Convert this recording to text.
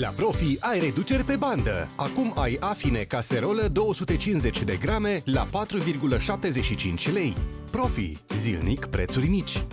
La Profi ai reduceri pe bandă. Acum ai afine caserolă 250 de grame la 4,75 lei. Profi. Zilnic prețuri mici.